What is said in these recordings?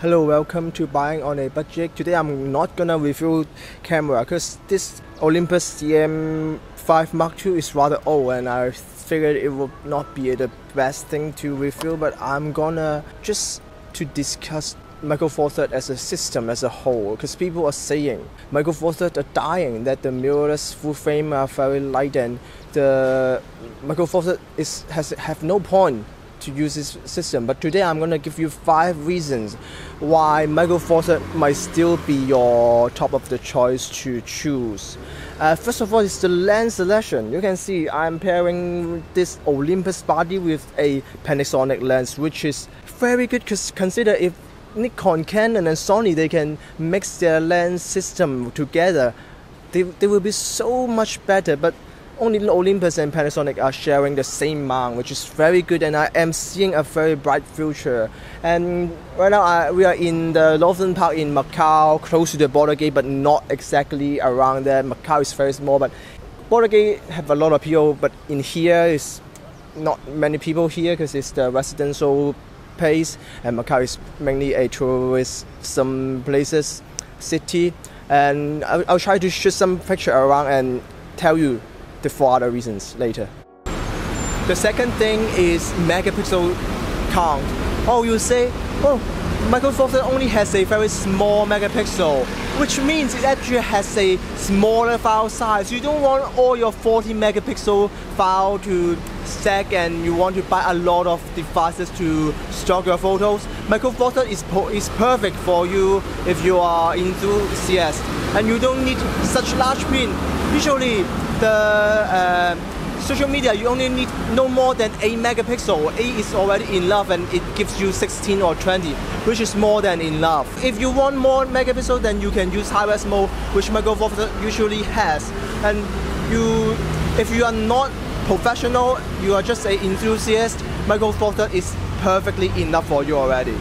Hello, welcome to Buying on a Budget. Today I'm not gonna review camera because this Olympus E-M5 Mark II is rather old and I figured it would not be the best thing to review but I'm gonna just to discuss Micro Four Third as a system as a whole because people are saying Micro Four Third are dying that the mirrorless full frame are very light and the Micro Four Third is has have no point to use this system. But today I'm going to give you five reasons why Four Third might still be your top of the choice to choose. Uh, first of all, it's the lens selection. You can see I'm pairing this Olympus body with a Panasonic lens, which is very good because consider if Nikon, Canon, and Sony they can mix their lens system together, they, they will be so much better. But only Olympus and Panasonic are sharing the same mount, which is very good, and I am seeing a very bright future. And right now, I, we are in the Northern Park in Macau, close to the border gate, but not exactly around there. Macau is very small, but border gate have a lot of people, but in here is not many people here because it's the residential place, and Macau is mainly a tourist some places city. And I'll, I'll try to shoot some picture around and tell you four other reasons later. The second thing is megapixel count. Oh, you say, oh, Four Third only has a very small megapixel, which means it actually has a smaller file size. You don't want all your 40 megapixel file to stack and you want to buy a lot of devices to store your photos. Four Third is, is perfect for you if you are enthusiast and you don't need such large print. Usually the uh, social media, you only need no more than 8 megapixel. 8 is already enough and it gives you 16 or 20, which is more than enough. If you want more megapixel, then you can use high-res mode, which Micro Four Third usually has. And you, if you are not professional, you are just an enthusiast, Micro Four Third is perfectly enough for you already.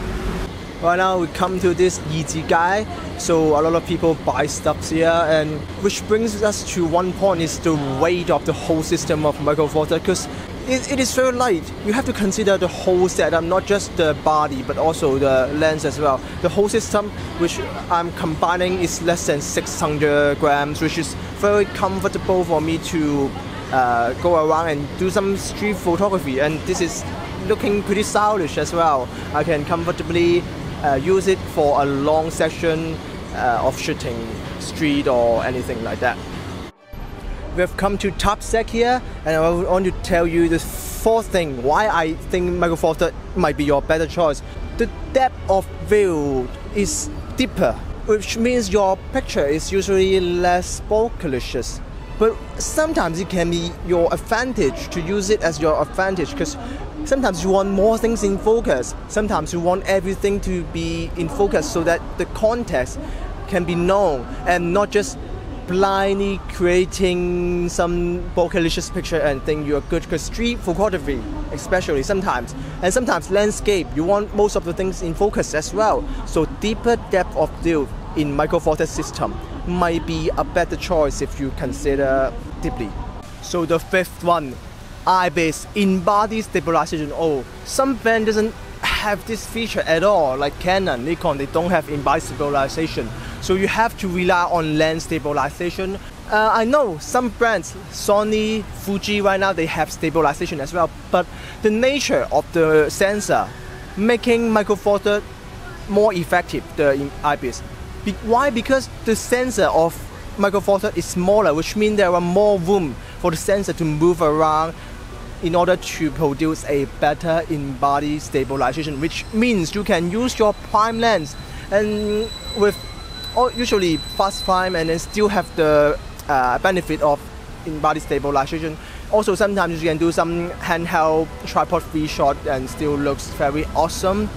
Right now we come to this Yizi guy, so a lot of people buy stuff here, and which brings us to one point is the weight of the whole system of Micro Four Third because it, it is very light. You have to consider the whole setup, not just the body, but also the lens as well. The whole system, which I'm combining, is less than 600 grams, which is very comfortable for me to uh, go around and do some street photography. And this is looking pretty stylish as well. I can comfortably use it for a long session uh, of shooting street or anything like that. We have come to top sec here and I want to tell you the fourth thing why I think Micro Four Third might be your better choice. The depth of field is deeper, which means your picture is usually less bokeh but sometimes it can be your advantage to use it as your advantage because sometimes you want more things in focus. Sometimes you want everything to be in focus so that the context can be known and not just blindly creating some bokeh picture and think you're good because street photography especially sometimes and sometimes landscape you want most of the things in focus as well so deeper depth of field in Micro Four Third system might be a better choice if you consider deeply. So the fifth one, IBIS in-body stabilization. Oh, some brand doesn't have this feature at all, like Canon, Nikon, they don't have in-body stabilization. So you have to rely on lens stabilization. Uh, I know some brands, Sony, Fuji, right now they have stabilization as well, but the nature of the sensor making Micro Four Third more effective, the IBIS. Be why? Because the sensor of Micro Four Third is smaller, which means there are more room for the sensor to move around in order to produce a better in-body stabilization, which means you can use your prime lens and with usually fast prime and then still have the uh, benefit of in-body stabilization. Also, sometimes you can do some handheld tripod free shot and still looks very awesome.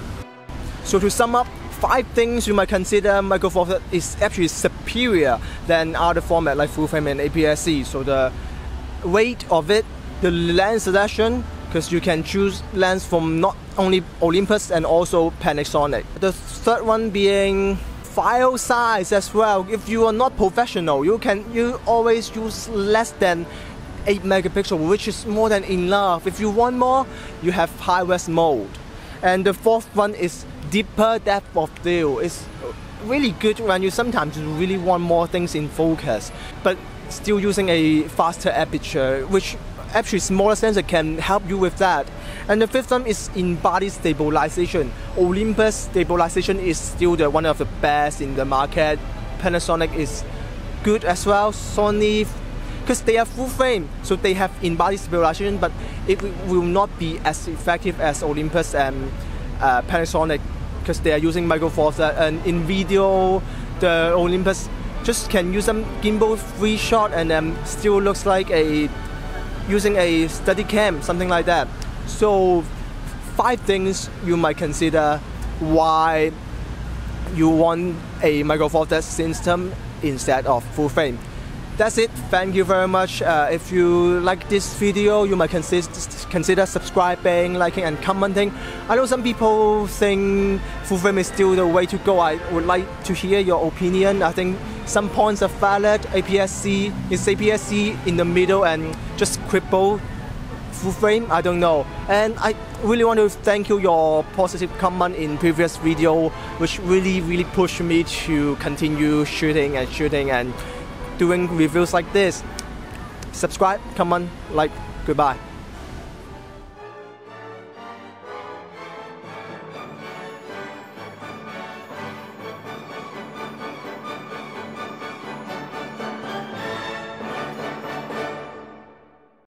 So to sum up, five things you might consider Micro Four Third is actually superior than other format like full frame and APS-C. So the weight of it, the lens selection, because you can choose lens from not only Olympus and also Panasonic. The third one being file size as well. If you are not professional, you can you always use less than 8 megapixel, which is more than enough. If you want more, you have high res mode. And the fourth one is deeper depth of field. It's really good when you sometimes really want more things in focus, but still using a faster aperture, which actually smaller sensor can help you with that. And the fifth one is in body stabilization. Olympus stabilization is still the one of the best in the market. Panasonic is good as well. Sony, because they are full frame, so they have in body stabilization, but it will not be as effective as Olympus and uh, Panasonic because they are using micro four thirds. And in video, the Olympus just can use some gimbal free shot and um, still looks like a using a steady cam, something like that. So five things you might consider why you want a micro four thirds system instead of full frame. That's it. Thank you very much. Uh, if you like this video you might consider consider subscribing liking and commenting. I know some people think full frame is still the way to go. I would like to hear your opinion. I think some points are valid. APS-C is APS-C in the middle and just cripple full frame I don't know and I really want to thank you your positive comment in previous video which really really pushed me to continue shooting and shooting and doing reviews like this. Subscribe, comment, like, goodbye.